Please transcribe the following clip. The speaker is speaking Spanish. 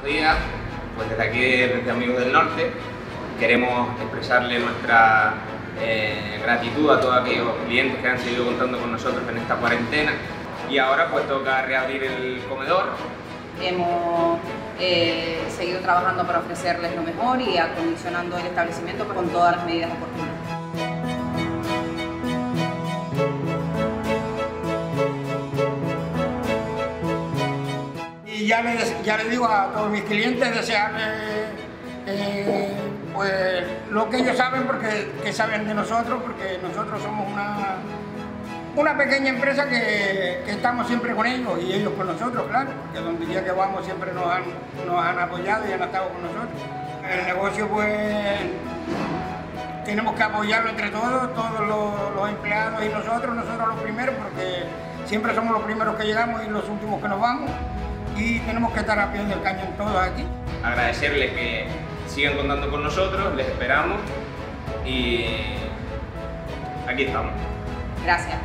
Buenos días, pues desde aquí, desde Amigos del Norte, queremos expresarle nuestra eh, gratitud a todos aquellos clientes que han seguido contando con nosotros en esta cuarentena y ahora pues toca reabrir el comedor. Hemos eh, seguido trabajando para ofrecerles lo mejor y acondicionando el establecimiento con todas las medidas oportunas. Ya les, ya les digo a todos mis clientes, desearles eh, pues, lo que ellos saben, porque que saben de nosotros, porque nosotros somos una, una pequeña empresa que, estamos siempre con ellos y ellos con nosotros, claro, porque donde día que vamos siempre nos han, nos han apoyado y han estado con nosotros. El negocio pues tenemos que apoyarlo entre todos, todos los, empleados y nosotros, nosotros los primeros, porque siempre somos los primeros que llegamos y los últimos que nos vamos y tenemos que estar a pie del cañón todos aquí. Agradecerles que sigan contando con nosotros, les esperamos y aquí estamos. Gracias.